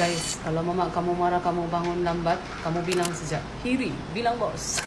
guys, kalau mamak kamu marah, kamu bangun lambat, kamu bilang sejak kiri, bilang bos.